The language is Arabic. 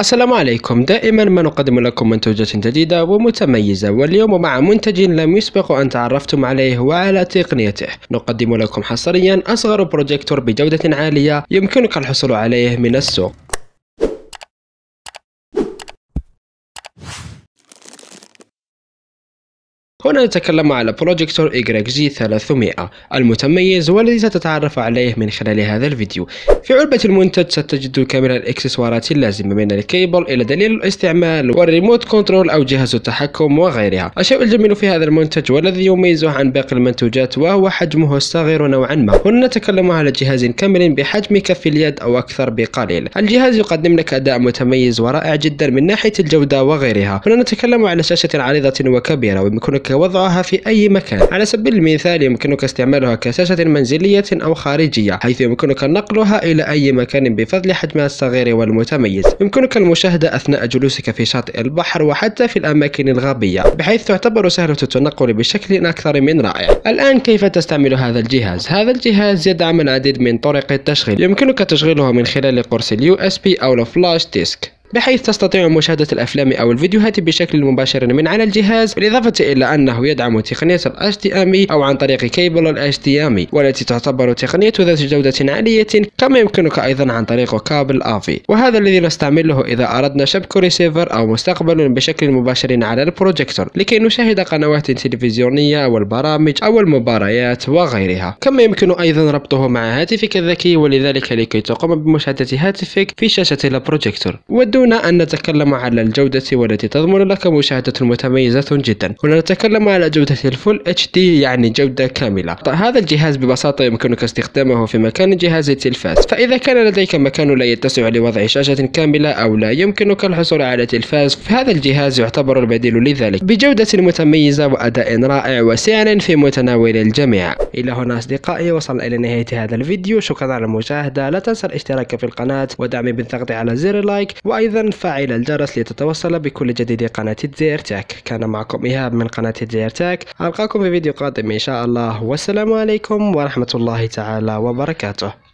السلام عليكم. دائما ما نقدم لكم منتوجات جديدة ومتميزة واليوم مع منتج لم يسبق أن تعرفتم عليه وعلى تقنيته. نقدم لكم حصريا أصغر بروجيكتور بجودة عالية يمكنك الحصول عليه من السوق. هنا نتكلم على بروجيكتور جي 300 المتميز والذي ستتعرف عليه من خلال هذا الفيديو. في علبة المنتج ستجد كامل الإكسسوارات اللازمة من الكيبل إلى دليل الاستعمال وال remote control أو جهاز التحكم وغيرها. الشيء الجميل في هذا المنتج والذي يميزه عن باقي المنتوجات وهو حجمه الصغير نوعا ما. هنا نتكلم على جهاز كامل بحجم كف اليد أو أكثر بقليل. الجهاز يقدم لك أداء متميز ورائع جدا من ناحية الجودة وغيرها. هنا نتكلم على شاشة عريضة وكبيرة ويمكنك وضعها في أي مكان. على سبيل المثال يمكنك استعمالها كشاشة منزلية أو خارجية حيث يمكنك نقلها إلى أي مكان بفضل حجمها الصغير والمتميز. يمكنك المشاهدة أثناء جلوسك في شاطئ البحر وحتى في الأماكن الغابية بحيث تعتبر سهلة التنقل بشكل أكثر من رائع. الآن كيف تستعمل هذا الجهاز؟ هذا الجهاز يدعم العديد من طرق التشغيل. يمكنك تشغيله من خلال USB أو ال flash disk. بحيث تستطيع مشاهدة الأفلام أو الفيديوهات بشكل مباشر من على الجهاز بالإضافة إلى أنه يدعم تقنية ال HDMI أو عن طريق كيبل ال HDMI والتي تعتبر تقنية ذات جودة عالية كما يمكنك أيضا عن طريق كابل AV. وهذا الذي نستعمله إذا أردنا شبك ريسيفر أو مستقبل بشكل مباشر على البروجيكتور لكي نشاهد قنوات تلفزيونية أو البرامج أو المباريات وغيرها. كما يمكن أيضا ربطه مع هاتفك الذكي ولذلك لكي تقوم بمشاهدة هاتفك في شاشة البروجيكتور. دون أن نتكلم على الجودة والتي تضمن لك مشاهدة متميزة جدا. هنا نتكلم على جودة ال full HD يعني جودة كاملة. هذا الجهاز ببساطة يمكنك استخدامه في مكان جهاز التلفاز. فإذا كان لديك مكان لا يتسع لوضع شاشة كاملة أو لا يمكنك الحصول على تلفاز فهذا الجهاز يعتبر البديل لذلك. بجودة متميزة وأداء رائع وسعر في متناول الجميع. إلى هنا أصدقائي وصلنا إلى نهاية هذا الفيديو. شكرا على المشاهدة. لا تنسى الاشتراك في القناة ودعمي بالضغط على زر like وأيضا أيضا فعل الجرس لتتوصل بكل جديد قناة زيرتاك كان معكم إيهاب من قناة زيرتاك ألقاكم في فيديو قادم إن شاء الله. والسلام عليكم ورحمة الله تعالى وبركاته.